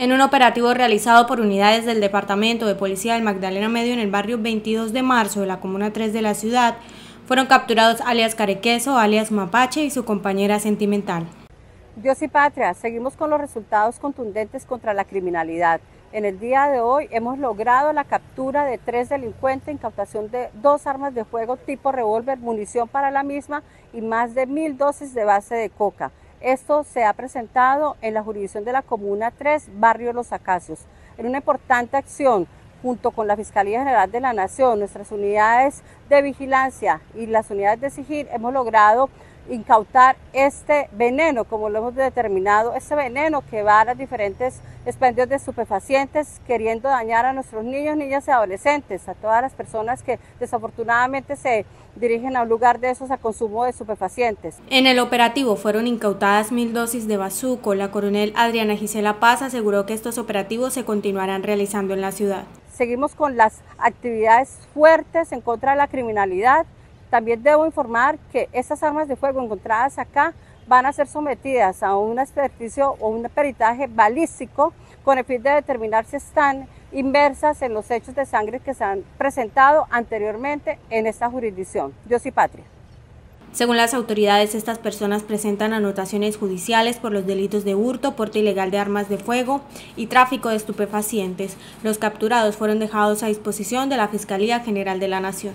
En un operativo realizado por unidades del Departamento de Policía del Magdalena Medio en el barrio 22 de marzo de la Comuna 3 de la ciudad, fueron capturados alias Carequeso, alias Mapache y su compañera sentimental. Dios y patria, seguimos con los resultados contundentes contra la criminalidad. En el día de hoy hemos logrado la captura de tres delincuentes, incautación de dos armas de fuego tipo revólver, munición para la misma y más de mil dosis de base de coca. Esto se ha presentado en la jurisdicción de la Comuna 3, Barrio Los Acacios, en una importante acción junto con la Fiscalía General de la Nación, nuestras unidades de vigilancia y las unidades de SIGIR, hemos logrado incautar este veneno, como lo hemos determinado, este veneno que va a los diferentes expendios de estupefacientes, queriendo dañar a nuestros niños, niñas y adolescentes, a todas las personas que desafortunadamente se dirigen a un lugar de esos a consumo de estupefacientes. En el operativo fueron incautadas mil dosis de bazuco. La coronel Adriana Gisela Paz aseguró que estos operativos se continuarán realizando en la ciudad. Seguimos con las actividades fuertes en contra de la criminalidad, también debo informar que estas armas de fuego encontradas acá van a ser sometidas a un experticio o un peritaje balístico con el fin de determinar si están inmersas en los hechos de sangre que se han presentado anteriormente en esta jurisdicción. Dios y patria. Según las autoridades, estas personas presentan anotaciones judiciales por los delitos de hurto, porte ilegal de armas de fuego y tráfico de estupefacientes. Los capturados fueron dejados a disposición de la Fiscalía General de la Nación.